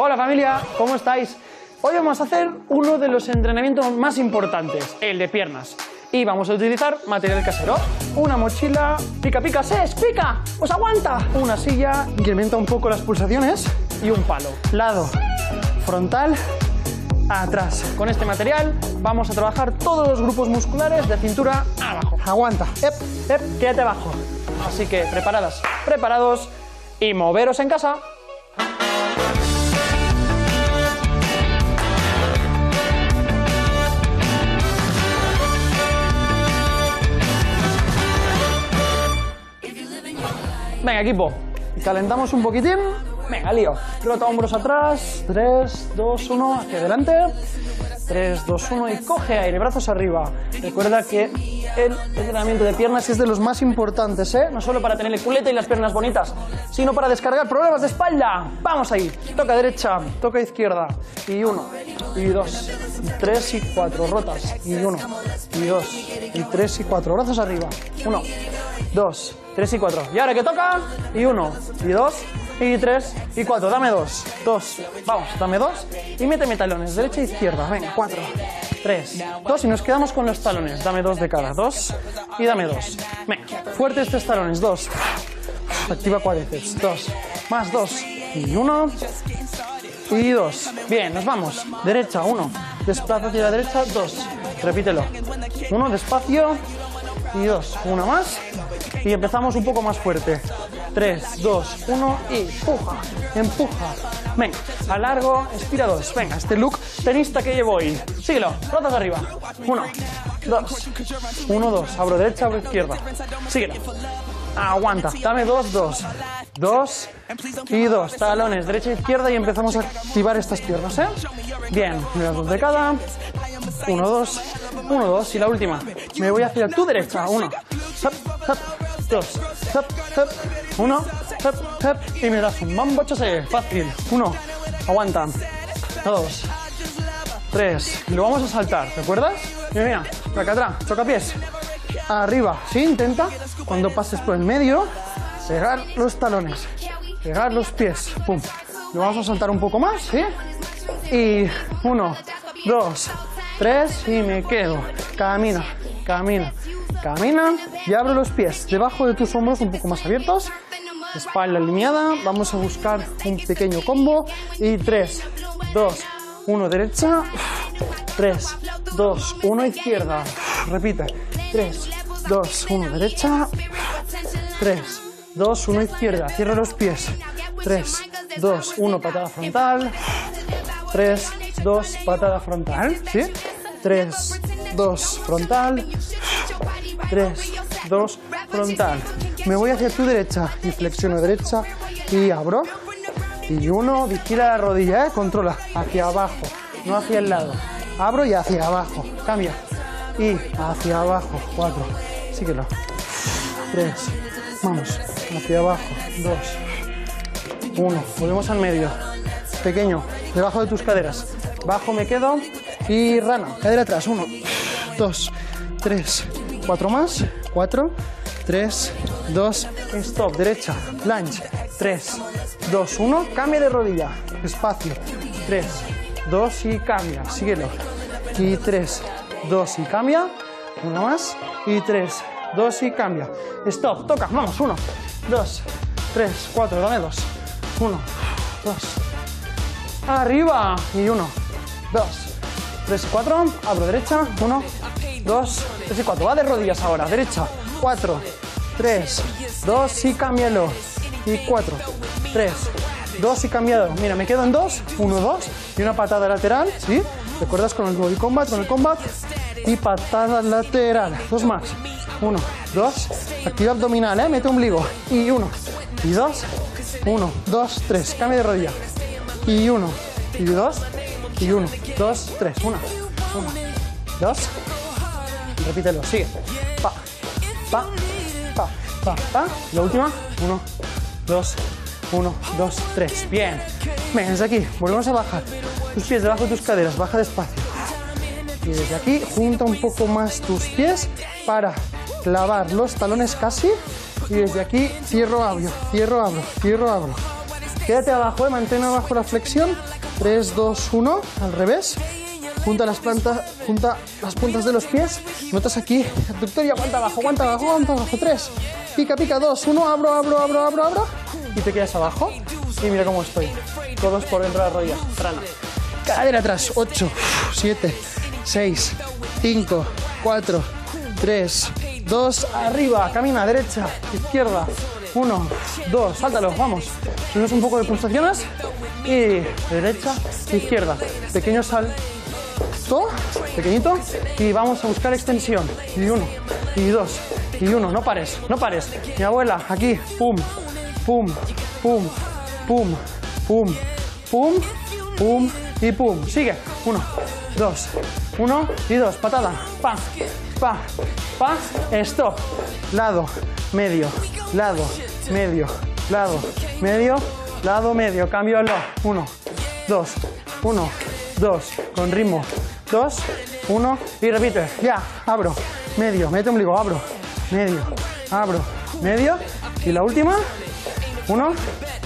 Hola familia, ¿cómo estáis? Hoy vamos a hacer uno de los entrenamientos más importantes, el de piernas. Y vamos a utilizar material casero. Una mochila, pica, pica, ses, pica, pues aguanta. Una silla, incrementa un poco las pulsaciones y un palo. Lado, frontal, atrás. Con este material vamos a trabajar todos los grupos musculares de cintura abajo. Aguanta, ep, ep, quédate abajo. Así que preparadas, preparados y moveros en casa. Venga, equipo, calentamos un poquitín. Venga, lío. Rota hombros atrás. 3, 2, 1, hacia adelante. 3, 2, 1 y coge aire, brazos arriba. Recuerda que el entrenamiento de piernas es de los más importantes, ¿eh? No solo para tener el culete y las piernas bonitas, sino para descargar problemas de espalda. Vamos ahí. Toca derecha, toca izquierda. Y uno, y dos, y tres y cuatro. Rotas. Y uno, y dos, y tres y cuatro. Brazos arriba. Uno, dos, tres y cuatro. Y ahora que toca, y uno, y dos, y tres, y cuatro. Dame dos, dos. Vamos, dame dos. Y méteme talones, derecha e izquierda. Venga, cuatro, tres, dos. Y nos quedamos con los talones. Dame dos de cada. Dos, y dame dos. Venga, fuerte estos talones. Dos. Activa cuádriceps. Dos. Más dos. Y uno. Y dos. Bien, nos vamos. Derecha, uno. Desplaza hacia la derecha, dos. Repítelo. Uno, despacio. Y dos. Una más. Y empezamos un poco más fuerte. 3, 2, 1 y empuja, empuja. Venga, alargo, expira dos. Venga, este look tenista que llevo hoy. Síguelo, rotas arriba. 1, 2, 1, 2. Abro derecha, abro izquierda. Síguelo. Aguanta, dame dos, dos. Dos y dos. Talones, derecha e izquierda y empezamos a activar estas piernas, ¿eh? Bien, dos de cada. Uno, dos, uno, dos. Y la última. Me voy hacia tu derecha. Uno, hop, hop, dos, hop, hop. Uno, hop, hop. Y me das un mambo chase. Fácil. Uno, aguanta. Dos, tres. Y lo vamos a saltar, ¿te acuerdas? Mira, mira, acá atrás, choca pies. Arriba, sí, intenta. Cuando pases por el medio, pegar los talones, pegar los pies. Pum. Lo vamos a saltar un poco más, ¿sí? Y uno, dos, tres y me quedo. Camina, camina, camina y abro los pies debajo de tus hombros un poco más abiertos. Espalda alineada. Vamos a buscar un pequeño combo. Y tres, dos, uno derecha. Tres, dos, uno izquierda. Repite. Tres, dos, uno derecha. Tres, dos, uno izquierda. Cierra los pies. Tres, dos, uno patada frontal. Tres, dos, patada frontal. ¿Sí? Tres, dos, frontal. Tres, dos, frontal. Me voy hacia tu derecha y flexiono derecha y abro. Y uno, vigila la rodilla, ¿eh? controla. Hacia abajo, no hacia el lado. Abro y hacia abajo. Cambia. Y hacia abajo. Cuatro. Síguelo. Tres. Vamos. Hacia abajo. Dos. Uno. Volvemos al medio. Pequeño. Debajo de tus caderas. Bajo me quedo. Y rana. Cadera atrás. Uno. Dos. Tres. Cuatro más. Cuatro. Tres. Dos. Stop. Derecha. Lunge. Tres. Dos. Uno. Cambia de rodilla. Espacio. Tres. Dos y cambia. Síguelo. Y tres. Dos y cambia. Una más. Y tres. Dos y cambia. Stop. Toca. Vamos. Uno. Dos. Tres. Cuatro. Dame dos. Uno. Dos. Arriba. Y uno. Dos. Tres y cuatro. Abro derecha. Uno. Dos. Tres y cuatro. Va de rodillas ahora. Derecha. Cuatro. Tres. Dos y cámbialo. Y cuatro. Tres. Dos y cambiado. Mira, me quedo en dos. Uno, dos. Y una patada lateral. ¿Sí? ¿Recuerdas con el body combat? Con el combat. Y patada lateral. Dos más. Uno, dos. Activa abdominal, ¿eh? Mete ombligo. Y uno. Y dos. Uno, dos, tres. Cambio de rodilla. Y uno. Y dos. Y uno. Dos, tres. Una. Uno. Dos. Repítelo. Sigue. Pa. Pa. Pa. Pa. Pa. La última. Uno. Dos. Uno, dos, tres. Bien. Venga, desde aquí. Volvemos a bajar. Tus pies debajo de tus caderas. Baja despacio. Y desde aquí, junta un poco más tus pies para clavar los talones casi. Y desde aquí, cierro, abro, cierro, abro, cierro, abro. Quédate abajo, ¿eh? mantén abajo la flexión. 3, 2, 1, al revés. Junta las plantas, junta las puntas de los pies. Notas aquí, abductor y aguanta abajo, aguanta abajo, aguanta abajo. 3, pica, pica, 2, 1, abro, abro, abro, abro, abro. Y te quedas abajo. Y mira cómo estoy. Todos por dentro de la rodilla. Frana. Cadera atrás. 8, 7, 6, 5, 4, 3, 2, arriba. Camina, derecha, izquierda. 1, 2, sáltalo, vamos. Subimos un poco de pulsaciones. Y derecha, izquierda. Pequeño salto, pequeñito. Y vamos a buscar extensión. Y uno, y dos, y uno. No pares, no pares. Mi abuela, aquí. Pum, pum, pum, pum, pum, pum, pum y pum. Sigue. Uno, dos, uno y dos. Patada. Pa, pa, pa. Stop. Lado, medio, lado, medio, lado, medio, lado, medio. Cámbialo. Uno, dos, uno, dos. Con ritmo. Dos, uno y repite. Ya. Abro, medio, mete ombligo, abro, medio, abro, medio. Y la última. Uno,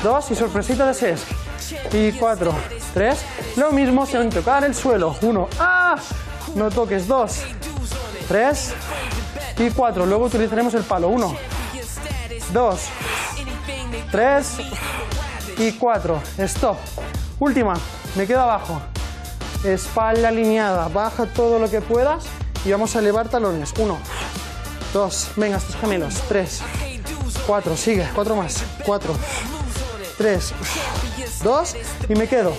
dos y sorpresita de seis. Y cuatro, tres. Lo mismo sin tocar el suelo. Uno, ¡ah! No toques. Dos, tres y cuatro. Luego utilizaremos el palo. Uno, dos, tres y cuatro. Stop. Última. Me quedo abajo. Espalda alineada. Baja todo lo que puedas y vamos a elevar talones. Uno, dos. Venga, estos gemelos. Tres, cuatro. Sigue. Cuatro más. Cuatro, tres, dos y me quedo.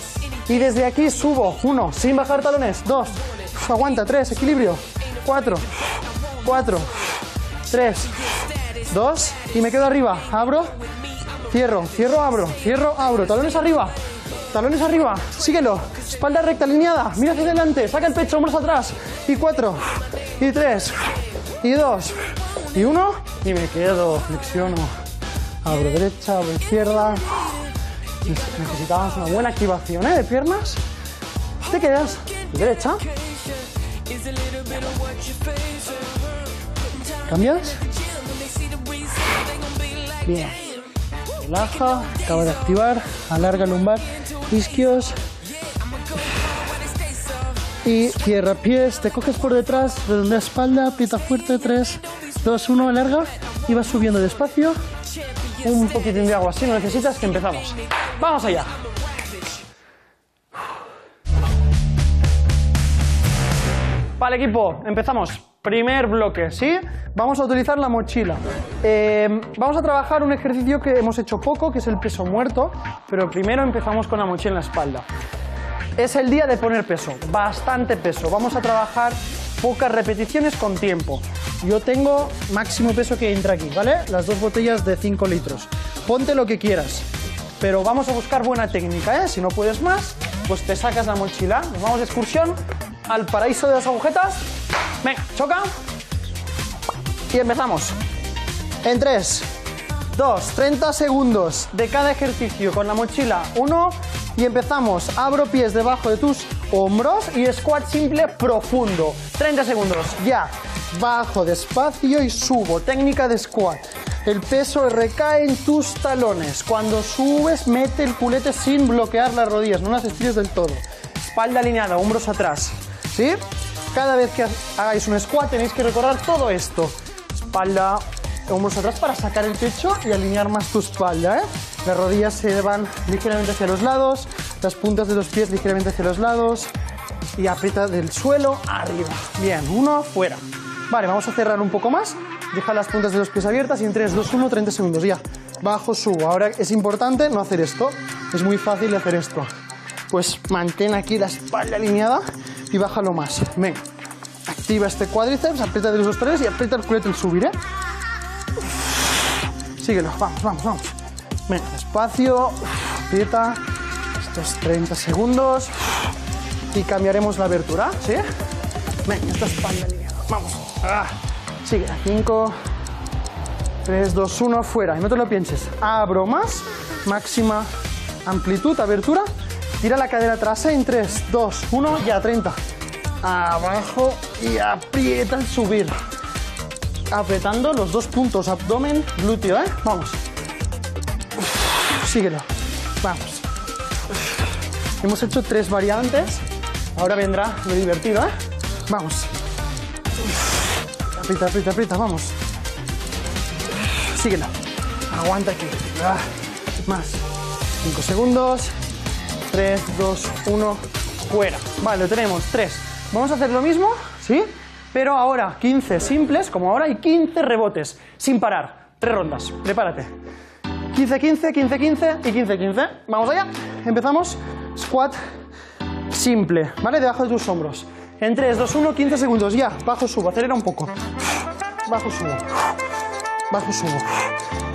Y desde aquí subo. Uno, sin bajar talones. Dos, aguanta. Tres, equilibrio. Cuatro, cuatro, tres, dos y me quedo arriba. Abro, cierro, cierro, abro, cierro, abro. Talones arriba, talones arriba. Síguelo. Espalda recta, alineada. Mira hacia adelante. Saca el pecho, hombros atrás. Y cuatro, y tres, y dos, y uno. Y me quedo. Flexiono. Abro derecha, abro izquierda. Necesitábamos una buena activación ¿eh? de piernas. Te quedas derecha. ¿Cambias? Bien. Relaja, acaba de activar, alarga lumbar, isquios. Y cierra pies, te coges por detrás, redondea espalda, aprieta fuerte, 3, 2, 1, alarga y vas subiendo despacio. Un poquitín de agua si no necesitas, que empezamos. Vamos allá. Vale, equipo, empezamos. Primer bloque, ¿sí? Vamos a utilizar la mochila. Eh, vamos a trabajar un ejercicio que hemos hecho poco, que es el peso muerto, pero primero empezamos con la mochila en la espalda. Es el día de poner peso, bastante peso. Vamos a trabajar pocas repeticiones con tiempo. Yo tengo máximo peso que entra aquí, ¿vale? Las dos botellas de 5 litros. Ponte lo que quieras, pero vamos a buscar buena técnica, ¿eh? Si no puedes más, pues te sacas la mochila. Nos vamos de excursión al paraíso de las agujetas. Venga, choca. Y empezamos. En 3, 2, 30 segundos de cada ejercicio con la mochila. 1 y empezamos. Abro pies debajo de tus hombros y squat simple profundo. 30 segundos, ya. Bajo despacio y subo. Técnica de squat. El peso recae en tus talones. Cuando subes, mete el culete sin bloquear las rodillas. No las estires del todo. Espalda alineada, hombros atrás. ¿Sí? Cada vez que hagáis un squat tenéis que recordar todo esto. Espalda, hombros atrás para sacar el pecho y alinear más tu espalda. ¿eh? Las rodillas se van ligeramente hacia los lados, las puntas de los pies ligeramente hacia los lados y aprieta del suelo arriba. Bien, uno fuera. Vale, vamos a cerrar un poco más. Deja las puntas de los pies abiertas y en 3, 2, 1, 30 segundos. Ya, bajo, subo. Ahora es importante no hacer esto. Es muy fácil hacer esto. Pues mantén aquí la espalda alineada y bájalo más. Venga. Activa este cuádriceps, aprieta de los dos tres y aprieta el culete al subir, ¿eh? Síguelo, vamos, vamos, vamos. Venga, despacio, aprieta estos 30 segundos y cambiaremos la abertura, ¿sí? Venga, esta espalda alineada, vamos. Ah. Sigue, 5, 3, 2, 1, fuera. Y no te lo pienses. Abro más, máxima amplitud, abertura. Tira la cadera atrás en 3, 2, 1, ya 30. Abajo y aprieta al subir. Apretando los dos puntos, abdomen, glúteo, ¿eh? Vamos. Síguelo. Vamos. Hemos hecho tres variantes. Ahora vendrá lo divertido, ¿eh? Vamos. Aprieta, aprieta, aprieta, vamos. Síguela. Aguanta aquí. Ah, Más. Cinco segundos. Tres, dos, uno. Fuera. Vale, lo tenemos. Tres. Vamos a hacer lo mismo, ¿sí? Pero ahora 15 simples, como ahora, y 15 rebotes, sin parar. Tres rondas. Prepárate. 15, 15, 15, 15 y 15, 15. Vamos allá. Empezamos. Squat simple, ¿vale? Debajo de tus hombros. En 3, 2, 1, 15 segundos. Ya, bajo, subo. Acelera un poco. Bajo, subo. Bajo, subo.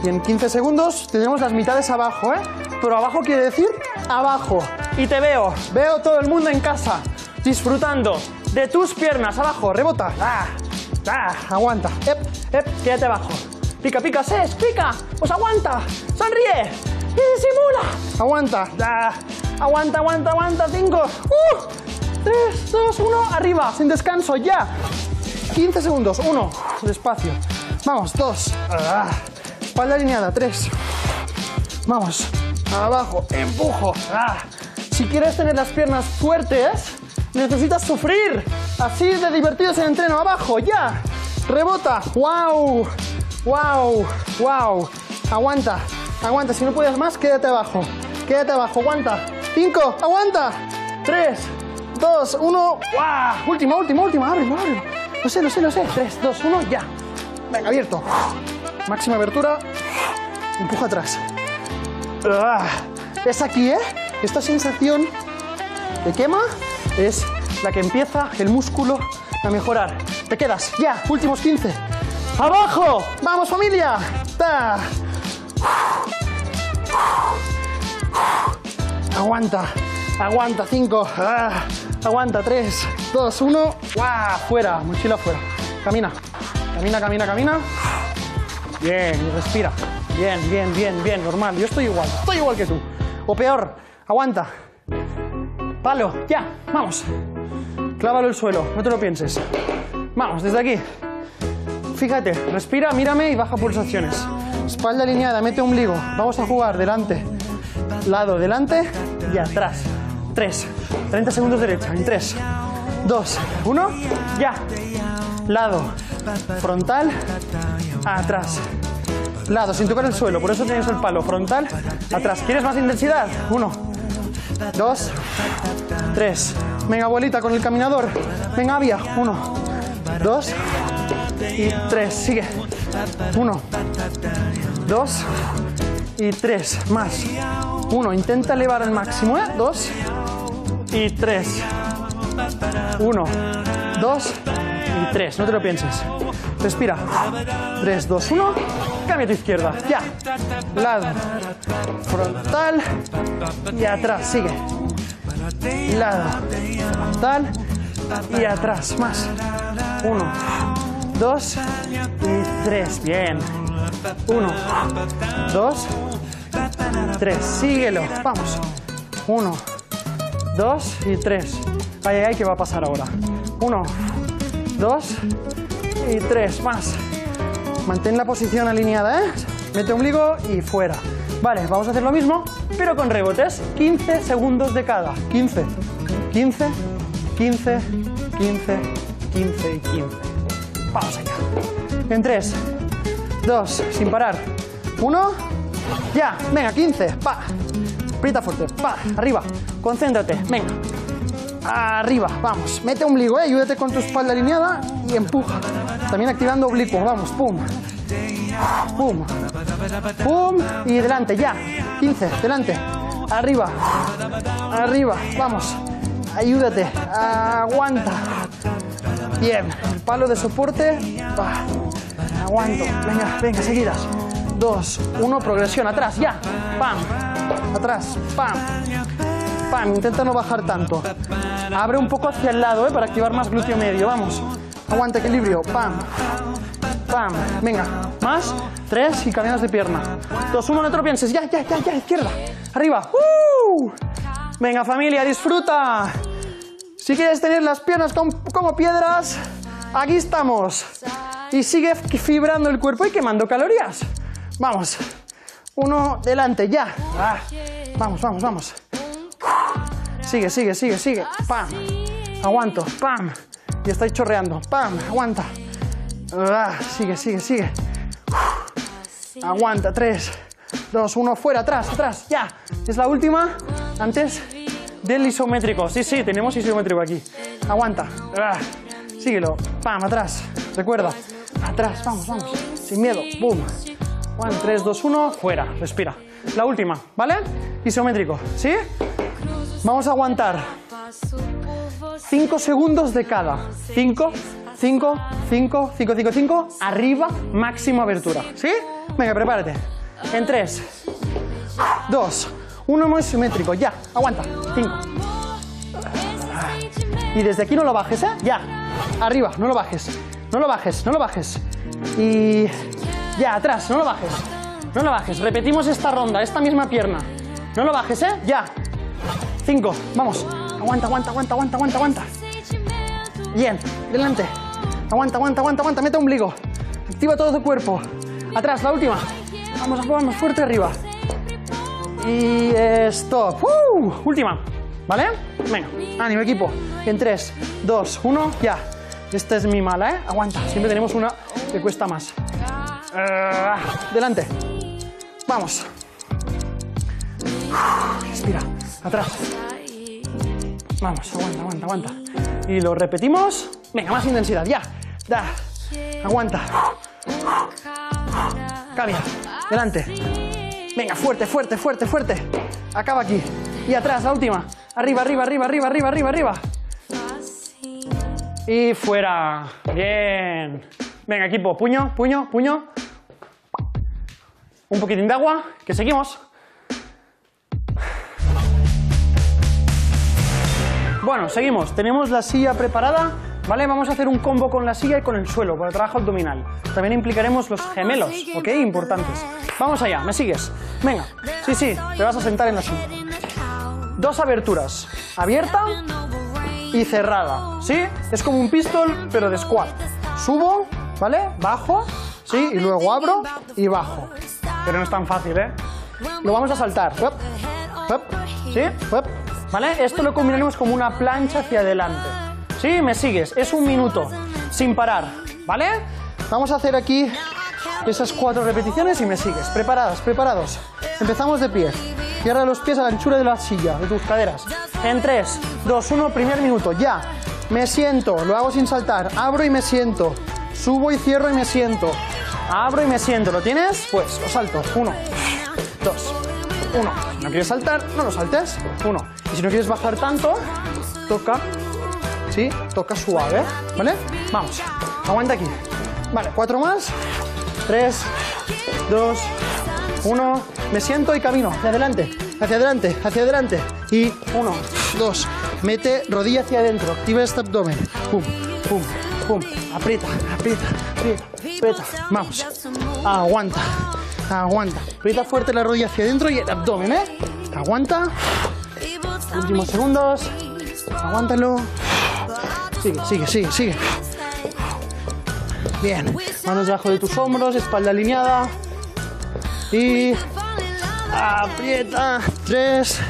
Y en 15 segundos tenemos las mitades abajo, ¿eh? Pero abajo quiere decir abajo. Y te veo. Veo todo el mundo en casa disfrutando de tus piernas. Abajo, rebota. Ah, ah, aguanta. Ep, ep, quédate abajo. Pica, pica, ses, pica. Pues aguanta. Sonríe. Y disimula. Aguanta. Ah, aguanta, aguanta, aguanta. Cinco. Uh, tres, dos, uno. Arriba, sin descanso, ya. 15 segundos. Uno. Despacio. Vamos, dos. Ah, espalda alineada. Tres. Vamos. Abajo. Empujo. Ah. Si quieres tener las piernas fuertes, necesitas sufrir. Así de divertido es el entreno. Abajo, ya. Rebota. ¡Wow! ¡Wow! ¡Wow! Aguanta. Aguanta. Si no puedes más, quédate abajo. Quédate abajo. Aguanta. Cinco. Aguanta. Tres. Dos. Uno. ¡Wow! Última, última, última. Ábrelo, ábrelo. Lo sé, lo sé, lo sé. Tres, dos, uno. Ya. Venga, abierto. Máxima abertura. Empuja atrás. Ah, es aquí, ¿eh? Esta sensación de quema es la que empieza el músculo a mejorar. Te quedas, ya, últimos 15. ¡Abajo! ¡Vamos, familia! ¡Ta! Aguanta, aguanta, 5. aguanta, 3, 2, 1. ¡Guau! Fuera, mochila fuera. Camina, camina, camina, camina. Bien, respira. Bien, bien, bien, bien, normal. Yo estoy igual, estoy igual que tú. O peor, aguanta. Palo, ya, vamos. Clávalo el suelo, no te lo pienses. Vamos, desde aquí. Fíjate, respira, mírame y baja pulsaciones. Espalda alineada, mete ombligo. Vamos a jugar delante, lado, delante y atrás. Tres. 30 segundos derecha. En tres, dos, uno, ya. Lado, frontal, atrás. Lado, sin tocar el suelo, por eso tienes el palo. Frontal, atrás. ¿Quieres más intensidad? Uno, dos, tres. Venga, abuelita, con el caminador. Venga, Avia. Uno, dos y tres. Sigue. Uno, dos y tres. Más. Uno, intenta elevar al máximo, ¿eh? Dos y tres. Uno, dos tres. No te lo pienses. Respira. Tres, dos, uno. Cambia tu izquierda. Ya. Lado. Frontal. Y atrás. Sigue. Lado. Frontal. Y atrás. Más. Uno. Dos. Y tres. Bien. Uno. Dos. Tres. Síguelo. Vamos. Uno. Dos y tres. Ay, ay, ay, ¿qué va a pasar ahora? Uno. Dos y tres. Más. Mantén la posición alineada, ¿eh? Mete ombligo y fuera. Vale, vamos a hacer lo mismo, pero con rebotes. 15 segundos de cada. 15, 15, 15, 15, 15 y 15. Vamos allá. En 3, 2, sin parar. 1, ya. Venga, 15. Pa. Aprieta fuerte. Pa. Arriba. Concéntrate. Venga. Arriba, vamos. Mete ombligo, ¿eh? ayúdate con tu espalda alineada y empuja. También activando oblicuo, vamos, pum. Pum. Pum. Y delante, ya. 15, delante. Arriba. Arriba, vamos. Ayúdate. Aguanta. Bien. El palo de soporte. Aguanto. Venga, venga, seguidas. Dos, uno, progresión. Atrás, ya. Pam. Atrás, pam. Pam. Intenta no bajar tanto. Abre un poco hacia el lado, ¿eh? Para activar más glúteo medio. Vamos. Aguanta equilibrio. Pam. Pam. Venga. Más. Tres y cadenas de pierna. Dos, uno, no te lo pienses. Ya, ya, ya, ya. Izquierda. Arriba. ¡Uh! Venga, familia, disfruta. Si quieres tener las piernas com- como piedras, aquí estamos. Y sigue fibrando el cuerpo y quemando calorías. Vamos. Uno delante, ya. Ah. Vamos, vamos, vamos. Sigue, sigue, sigue, sigue. Pam. Aguanto. Pam. Y estáis chorreando. Pam. Aguanta. Ah, sigue, sigue, sigue. Aguanta. Tres, dos, uno. Fuera, atrás, atrás. Ya. Es la última. Antes del isométrico. Sí, sí, tenemos isométrico aquí. Aguanta. Ah, síguelo. Pam, atrás. Recuerda. Atrás. Vamos, vamos. Sin miedo. Boom. One, 3, 2, 1. Fuera. Respira. La última, ¿vale? Isométrico. ¿Sí? Vamos a aguantar 5 segundos de cada. 5, 5, 5, 5, 5, 5. Arriba, máxima abertura. ¿Sí? Venga, prepárate. En 3, 2, 1 más simétrico. Ya, aguanta. 5. Y desde aquí no lo bajes, ¿eh? Ya. Arriba, no lo bajes. No lo bajes, no lo bajes. Y ya, atrás, no lo bajes. No lo bajes. Repetimos esta ronda, esta misma pierna. No lo bajes, ¿eh? Ya. 5, vamos. Aguanta, aguanta, aguanta, aguanta, aguanta, aguanta. Bien, delante. Aguanta, aguanta, aguanta, aguanta. Mete ombligo. Activa todo tu cuerpo. Atrás, la última. Vamos, vamos, fuerte arriba. Y stop. ¡Uh! Última. ¿Vale? Venga, ánimo equipo. En 3, 2, 1, ya. Esta es mi mala, ¿eh? Aguanta. Siempre tenemos una que cuesta más. Ah, delante. Vamos. Respira. Atrás. Vamos, aguanta, aguanta, aguanta. Y lo repetimos. Venga, más intensidad, ya. Da. Aguanta. Cambia. Delante. Venga, fuerte, fuerte, fuerte, fuerte. Acaba aquí. Y atrás, la última. Arriba, arriba, arriba, arriba, arriba, arriba, arriba. Y fuera. Bien. Venga, equipo. Puño, puño, puño. Un poquitín de agua. Que seguimos. Bueno, seguimos. Tenemos la silla preparada. ¿Vale? Vamos a hacer un combo con la silla y con el suelo para el trabajo abdominal. También implicaremos los gemelos, ¿ok? Importantes. Vamos allá, ¿me sigues? Venga, sí, sí, te vas a sentar en la silla. Dos aberturas, abierta y cerrada, ¿sí? Es como un pistol, pero de squat. Subo, ¿vale? Bajo, ¿sí? Y luego abro y bajo. Pero no es tan fácil, ¿eh? Lo vamos a saltar. ¿Sí? ¿Vale? Esto lo combinaremos como una plancha hacia adelante. ¿Sí? Me sigues. Es un minuto, sin parar. ¿Vale? Vamos a hacer aquí esas cuatro repeticiones y me sigues. Preparadas, preparados. Empezamos de pie. Cierra los pies a la anchura de la silla, de tus caderas. En 3, 2, 1, primer minuto. Ya. Me siento. Lo hago sin saltar. Abro y me siento. Subo y cierro y me siento. Abro y me siento. ¿Lo tienes? Pues lo salto. Uno, dos, uno. No quieres saltar, no lo saltes. Uno. Y si no quieres bajar tanto, toca. ¿Sí? Toca suave. ¿Vale? Vamos. Aguanta aquí. Vale, cuatro más. Tres, dos, uno. Me siento y camino. Hacia adelante. Hacia adelante. Hacia adelante. Y uno, dos. Mete rodilla hacia adentro. Activa este abdomen. Pum, pum, pum. Aprieta, aprieta, aprieta, aprieta. Vamos. Aguanta. Aguanta. Aprieta fuerte la rodilla hacia adentro y el abdomen, ¿eh? Aguanta. Últimos segundos. Aguántalo. Sigue, sigue, sigue, sigue. Bien. Manos debajo de tus hombros, espalda alineada. Y aprieta. Tres,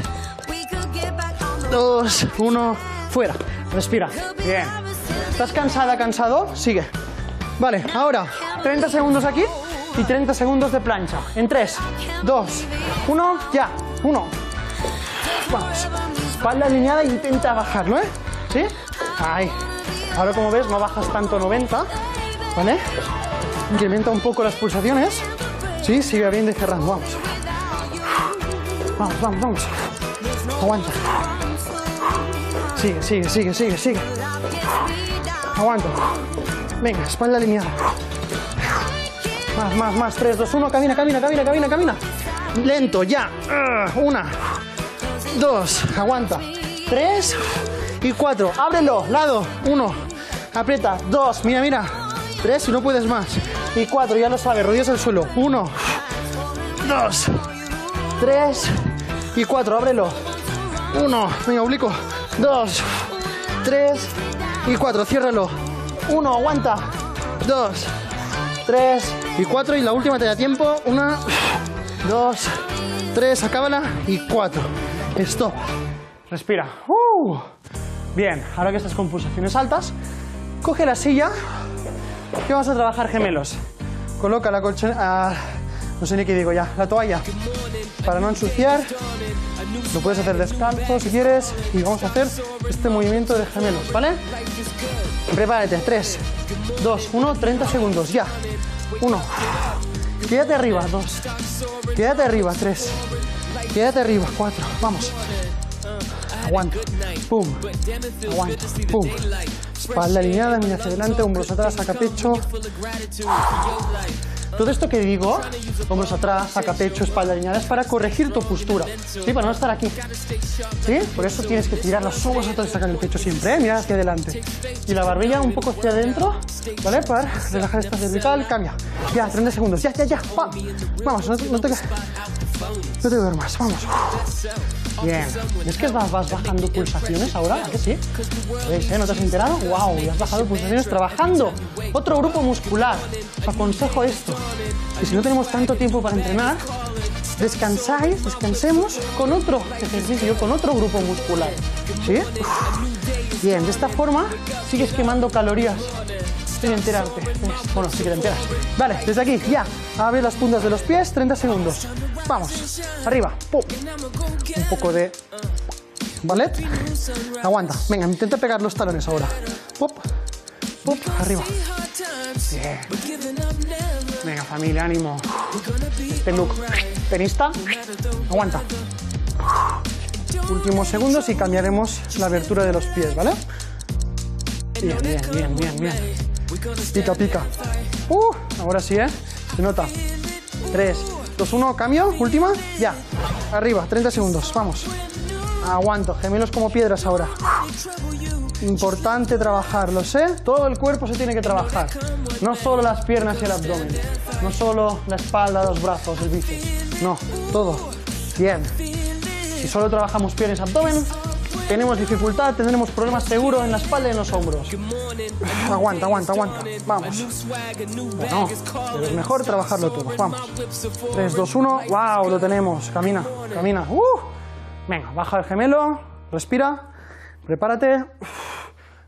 dos, uno. Fuera. Respira. Bien. ¿Estás cansada, cansado? Sigue. Vale, ahora 30 segundos aquí y 30 segundos de plancha. En 3, 2, 1, ya. 1. Vamos. Espalda alineada e intenta bajarlo, ¿eh? ¿Sí? Ahí. Ahora, como ves, no bajas tanto 90. ¿Vale? Incrementa un poco las pulsaciones. Sí, sigue abriendo y cerrando. Vamos. Vamos, vamos, vamos. Aguanta. Sigue, sigue, sigue, sigue, sigue. Aguanta. Venga, espalda alineada. Más, más, más. 3, 2, 1. Camina, camina, camina, camina, camina. Lento, ya. Ah, Una. Dos. Aguanta. Tres. Y cuatro. Ábrelo. Lado. Uno. Aprieta. Dos. Mira, mira. Tres. Si no puedes más. Y cuatro. Ya lo sabes. Rodillas al suelo. Uno. Dos. Tres. Y cuatro. Ábrelo. Uno. Venga, oblicuo. Dos. Tres. Y cuatro. Ciérralo. Uno. Aguanta. Dos. Tres. Y cuatro. Y la última te da tiempo. Una. dos, tres, acábala y cuatro. Stop. Respira. Uh. Bien, ahora que estás con pulsaciones altas, coge la silla que vamos a trabajar gemelos. Coloca la colchoneta, ah, no sé ni qué digo ya, la toalla para no ensuciar. Lo puedes hacer descalzo si quieres y vamos a hacer este movimiento de gemelos, ¿vale? Prepárate, 3, 2, 1, 30 segundos, ya. 1. Quédate arriba, 2. Quédate arriba, 3. Quédate arriba, 4. Vamos. Aguanta. Pum. Aguanta. Pum. Espalda alineada, mira hacia adelante, hombros atrás, saca pecho. Todo esto que digo, hombros atrás, saca pecho, espalda alineada, es para corregir tu postura. ¿Sí? Para no estar aquí. ¿Sí? Por eso tienes que tirar los hombros atrás sacar el pecho siempre, ¿eh? Mira hacia adelante. Y la barbilla un poco hacia adentro, ¿vale? Para relajar esta cervical, cambia. Ya, 30 segundos. Ya, ya, ya. Va. Vamos, no te, no te, no te duermas. Vamos. Bien. ¿Ves que vas, vas bajando pulsaciones ahora? ¿A que sí? ¿Veis, eh? ¿No te has enterado? ¡Wow! Ya has bajado pulsaciones trabajando. Otro grupo muscular. Os aconsejo esto. Que si no tenemos tanto tiempo para entrenar, descansáis, descansemos con otro ejercicio, con otro grupo muscular. ¿Sí? Bien, de esta forma sigues quemando calorías sin enterarte. Bueno, sí que te enteras. Vale, desde aquí, ya. Abre las puntas de los pies, 30 segundos. Vamos, arriba. Un poco de ballet. Aguanta. Venga, intenta pegar los talones ahora. Pop, pop, arriba. Bien. Venga, familia, ánimo. Este look. Tenista. Aguanta. Últimos segundos y cambiaremos la abertura de los pies, ¿vale? Bien, bien, bien, bien, bien. Pica, pica. Uh, ahora sí, ¿eh? Se nota. 3, 2, 1, cambio. Última. Ya. Arriba, 30 segundos. Vamos. Aguanto. Gemelos como piedras ahora. Importante trabajarlo, ¿eh? Todo el cuerpo se tiene que trabajar. No solo las piernas y el abdomen. No solo la espalda, los brazos, el bíceps. No, todo. Bien. Si solo trabajamos piernas y abdomen, tenemos dificultad, tendremos problemas seguros en la espalda y en los hombros. Aguanta, aguanta, aguanta. Vamos. Bueno, es mejor trabajarlo todo. Vamos. 3, 2, 1. ¡Wow! Lo tenemos. Camina, camina. ¡Uh! Venga, baja el gemelo. Respira. Prepárate.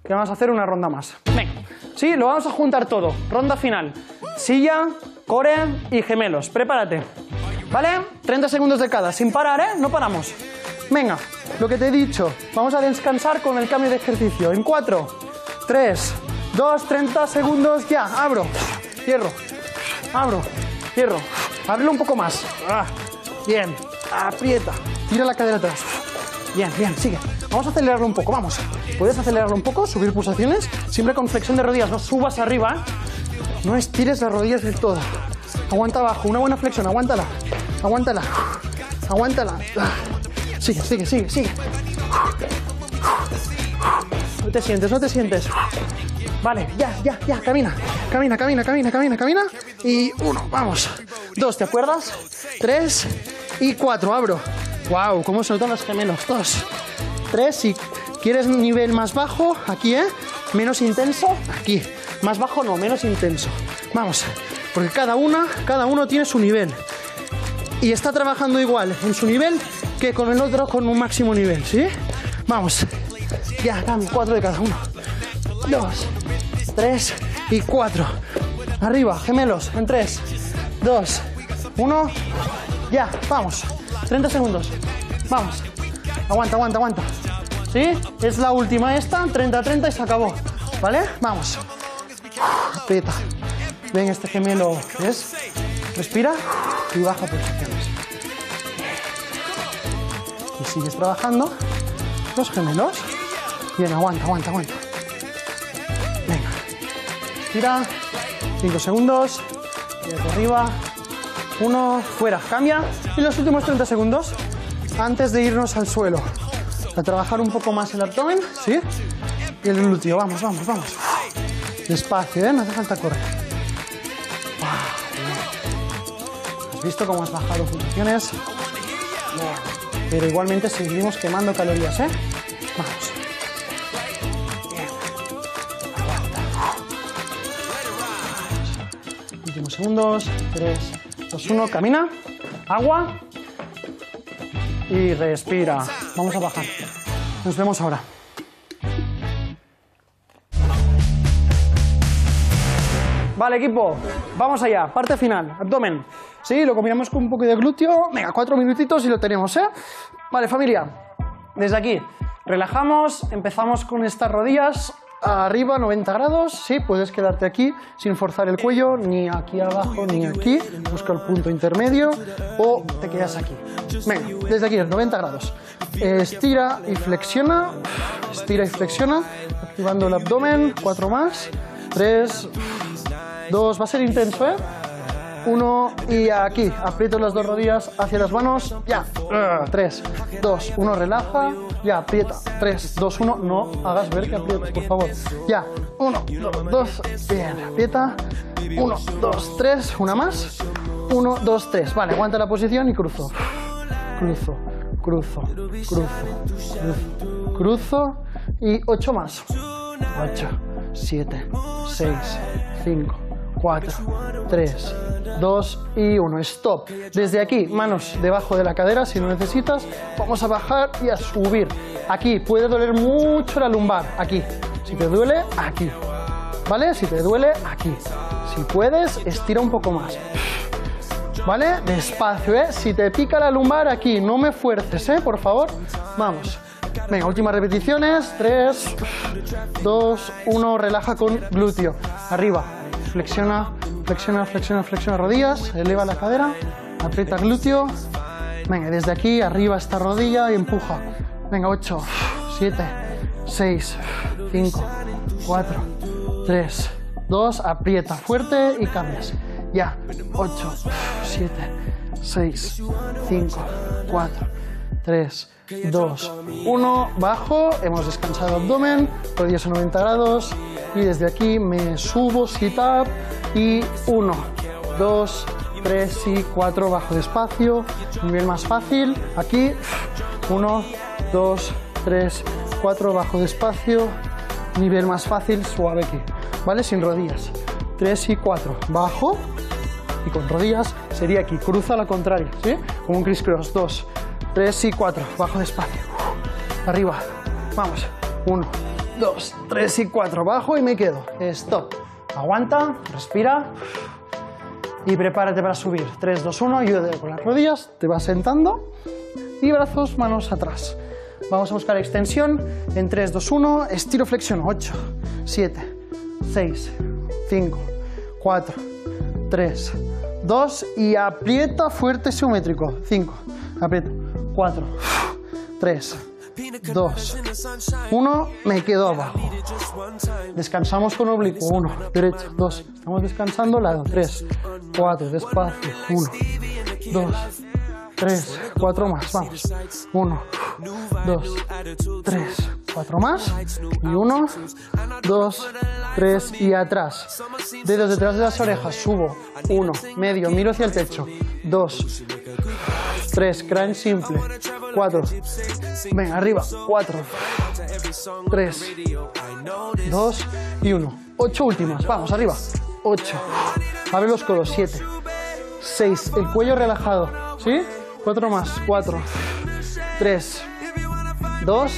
Que vamos a hacer una ronda más. Venga. Sí, lo vamos a juntar todo. Ronda final. Silla, core y gemelos. Prepárate. ¿Vale? 30 segundos de cada. Sin parar, ¿eh? No paramos. Venga, lo que te he dicho. Vamos a descansar con el cambio de ejercicio. En 4, 3, 2, 30 segundos. Ya, abro. Cierro. Abro. Cierro. Ábrelo un poco más. Ah, bien. Aprieta. Tira la cadera atrás. Bien, bien, sigue. Vamos a acelerarlo un poco, vamos. Puedes acelerarlo un poco, subir pulsaciones, siempre con flexión de rodillas, no subas arriba. No estires las rodillas del todo. Aguanta abajo, una buena flexión, aguántala. Aguántala. Aguántala. Sigue, sigue, sigue, sigue. No te sientes, no te sientes. Vale, ya, ya, ya, camina. Camina, camina, camina, camina, camina. Y uno, vamos. Dos, ¿te acuerdas? Tres y cuatro, abro. Wow, cómo se los gemelos. Dos, tres y quieres un nivel más bajo, aquí, ¿eh? Menos intenso, aquí. Más bajo no, menos intenso. Vamos, porque cada una, cada uno tiene su nivel. Y está trabajando igual en su nivel que con el otro con un máximo nivel, ¿sí? Vamos. Ya, cambio, cuatro de cada uno. Dos, tres y cuatro. Arriba, gemelos, en tres, dos, uno. Ya, vamos. 30 segundos. Vamos. Aguanta, aguanta, aguanta. ¿Sí? Es la última esta, 30-30 y se acabó. ¿Vale? Vamos. Aprieta. Ven este gemelo, ¿ves? Respira y baja pulsaciones. Y sigues trabajando los gemelos. Bien, aguanta, aguanta, aguanta. Venga. Tira. 5 segundos. Tira hacia arriba. Uno, fuera. Cambia. Y los últimos 30 segundos antes de irnos al suelo. A trabajar un poco más el abdomen, ¿sí? Y el glúteo. Vamos, vamos, vamos. Despacio, ¿eh? No hace falta correr. ¿Has visto cómo has bajado pulsaciones? Pero igualmente seguimos quemando calorías, ¿eh? Vamos. Últimos segundos. 3, 2, 1. Camina. Agua. Y respira. Vamos a bajar. Nos vemos ahora. Vale, equipo, vamos allá. Parte final, abdomen. Sí, lo combinamos con un poco de glúteo. Venga, cuatro minutitos y lo tenemos, ¿eh? Vale, familia. Desde aquí, relajamos, empezamos con estas rodillas arriba, 90 grados. Sí, puedes quedarte aquí sin forzar el cuello, ni aquí abajo, ni aquí. Busca el punto intermedio o te quedas aquí. Venga, desde aquí, 90 grados. Estira y flexiona. Estira y flexiona. Activando el abdomen. Cuatro más. Tres. Dos. Va a ser intenso, ¿eh? Uno y aquí. Aprieto las dos rodillas hacia las manos. Ya. Tres. Dos. Uno. Relaja. Ya. Aprieta. Tres. Dos. Uno. No hagas ver que aprietas, por favor. Ya. Uno. Dos. Bien. Aprieta. Uno. Dos. Tres. Una más. Uno. Dos. Tres. Vale. Aguanta la posición y cruzo. Cruzo. Cruzo. Cruzo. Cruzo. Cruzo. Y ocho más. Ocho. Siete. Seis. Cinco. 4, 3, 2 y 1. Stop. Desde aquí, manos debajo de la cadera si lo necesitas. Vamos a bajar y a subir. Aquí, puede doler mucho la lumbar. Aquí. Si te duele, aquí. ¿Vale? Si te duele, aquí. Si puedes, estira un poco más. ¿Vale? Despacio, ¿eh? Si te pica la lumbar, aquí. No me fuerces, ¿eh? Por favor. Vamos. Venga, últimas repeticiones. 3, 2, 1. Relaja con glúteo. Arriba flexiona, flexiona, flexiona, flexiona rodillas, eleva la cadera, aprieta glúteo. Venga, desde aquí arriba esta rodilla y empuja. Venga, 8, 7, 6, 5, 4, 3, 2, aprieta fuerte y cambias. Ya, 8, 7, 6, 5, 4, 3, 2, 1, bajo, hemos descansado abdomen, rodillas a 90 grados y desde aquí me subo, sit up y 1, 2, 3 y 4, bajo despacio, nivel más fácil, aquí 1, 2, 3, 4, bajo despacio, nivel más fácil, suave aquí, ¿vale? Sin rodillas, 3 y 4, bajo y con rodillas sería aquí, cruza la contraria, ¿sí? Como un criss-cross, 2, 3 y 4, bajo despacio, arriba, vamos, 1, 2, 3 y 4, bajo y me quedo, stop, aguanta, respira y prepárate para subir, 3, 2, 1, ayúdate con las rodillas, te vas sentando y brazos, manos atrás. Vamos a buscar extensión en 3, 2, 1, estiro, flexión, 8, 7, 6, 5, 4, 3, 2 y aprieta fuerte simétrico, 5, aprieta, 4, 3, 2, 1, me quedo abajo. Descansamos con oblicuo, 1, derecho, 2, estamos descansando, lado, 3, 4, despacio, 1, 2, 3, 4 más, vamos, 1, 2, 3, 4 más, y 1, 2, 3 y atrás. Dedos detrás de las orejas, subo, 1, medio, miro hacia el techo, 2, 3, crunch simple, 4, venga, arriba, 4, 3, 2 y 1. 8 últimas, vamos, arriba, 8, abre los codos, 7, 6, el cuello relajado, ¿sí? 4 más, 4, 3, 2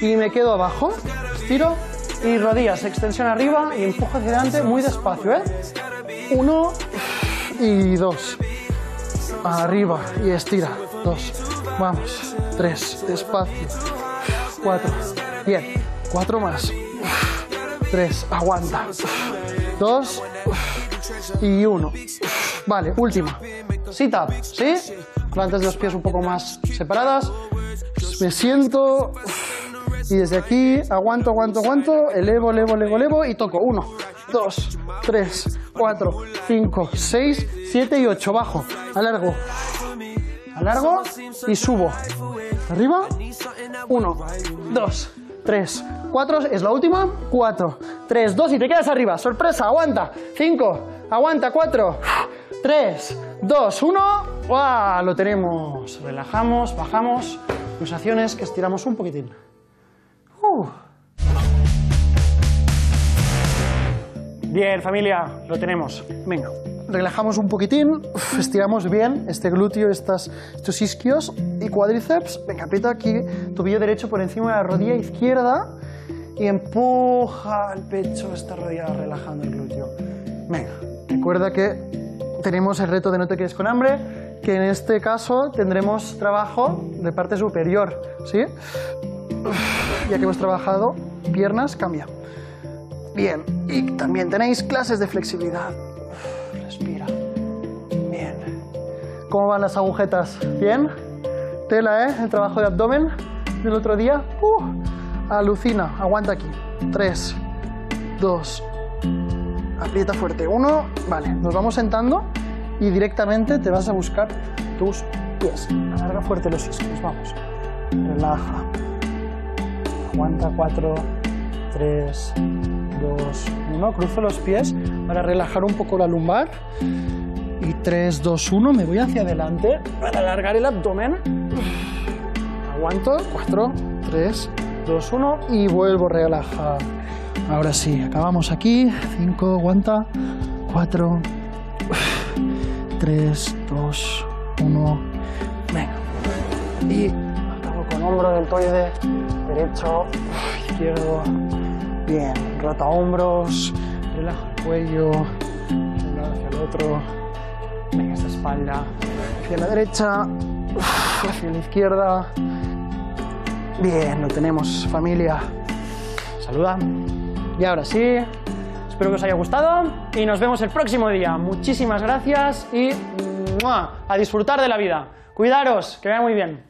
y me quedo abajo, estiro y rodillas, extensión arriba. Y empujo hacia adelante. Muy despacio, ¿eh? 1 y 2, arriba y estira, 2, vamos, 3, despacio, 4, bien, 4 más, 3, aguanta, 2 y 1. Vale, última. Sit up, ¿sí? Plantas los pies un poco más separadas. Me siento. Y desde aquí aguanto, aguanto, aguanto, elevo, elevo, elevo, elevo y toco. 1, 2, 3, 4, 5, 6, 7 y 8. Bajo, alargo, alargo y subo. Arriba, 1, 2, 3, 4, es la última, 4, 3, 2 y te quedas arriba. Sorpresa, aguanta. 5, aguanta, 4, 3, 2, 1. ¡Wow! Lo tenemos. Relajamos, bajamos. Pulsaciones que estiramos un poquitín. Uh. Bien, familia, lo tenemos. Venga. relajamos un poquitín, estiramos bien este glúteo, estas, estos isquios y cuádriceps. Venga, aprieta aquí tobillo derecho por encima de la rodilla izquierda y empuja el pecho, esta rodilla relajando el glúteo. Venga, recuerda que tenemos el reto de no te quedes con hambre, que en este caso tendremos trabajo de parte superior, ¿sí? Ya que hemos trabajado piernas, cambia. Bien, y también tenéis clases de flexibilidad. Respira. Bien. ¿Cómo van las agujetas? ¿Bien? Tela, ¿eh? El trabajo de abdomen del otro día. ¡Uh! alucina. Aguanta aquí. Tres, dos, aprieta fuerte. Uno, vale. Nos vamos sentando y directamente te vas a buscar tus pies. Alarga fuerte los isquios. Vamos. Relaja. Aguanta cuatro, tres, dos, uno. Cruzo los pies para relajar un poco la lumbar. Y 3, 2, 1, me voy hacia adelante para alargar el abdomen. Aguanto, 4, 3, 2, 1 y vuelvo a relajar. Ahora sí, acabamos aquí. 5, aguanta. 4, 3, 2, 1. Venga. Y acabo con hombro deltoide derecho, izquierdo. Bien, rota hombros, relaja el cuello, un lado hacia el otro. Venga, esta espalda hacia la derecha, hacia la izquierda. Bien, lo tenemos, familia. Saluda. Y ahora sí, espero que os haya gustado y nos vemos el próximo día. Muchísimas gracias y a disfrutar de la vida. Cuidaros, que vaya muy bien.